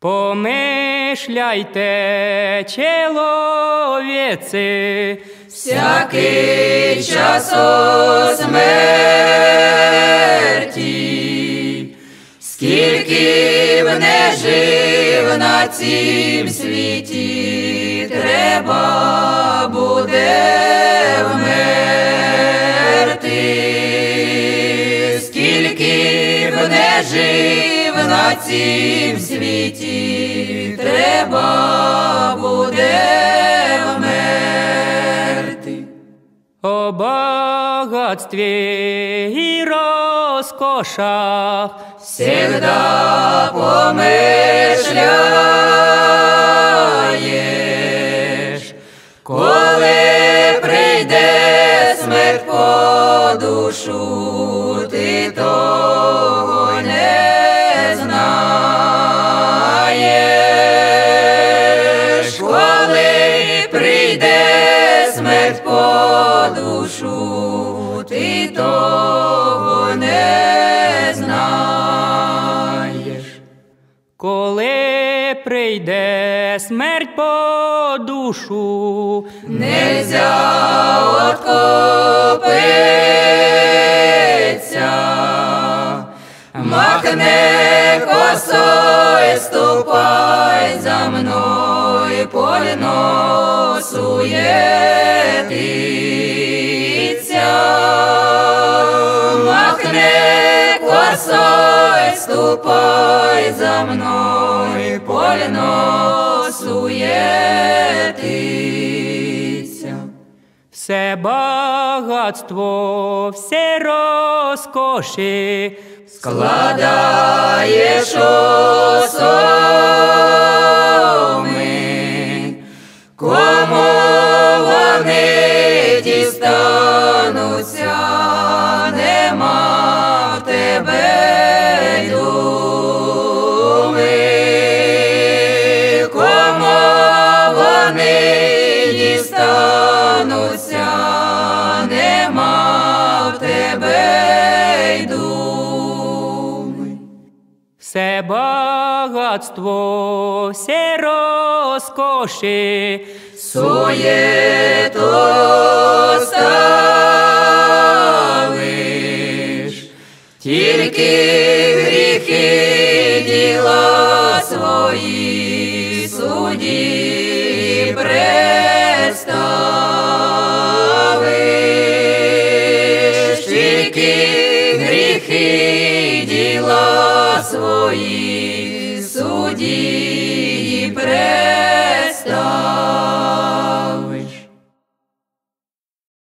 Помишляйте, чоловіці, всякий час о смерті, скільки б не жив на цім світі, треба буде вмерти, скільки б не жив на цім світі, треба буде вмерти. о багатстві і розкошах, Всегда помишляєш, прийде смерть по душу, ти того не знаєш. коли прийде смерть по душу, Нельзя откупиться, махне косой, ступай за мною, польно суетиться. Махне косой, ступай за мною, польно суетиться. все багатство, все розкоші, Складаєш думи, кому вони дістануться, нема в тебе й думи. все багатство, все розкоші, Суєту ставиш, діла свої суді представиш, тільки гріхи діла свої суді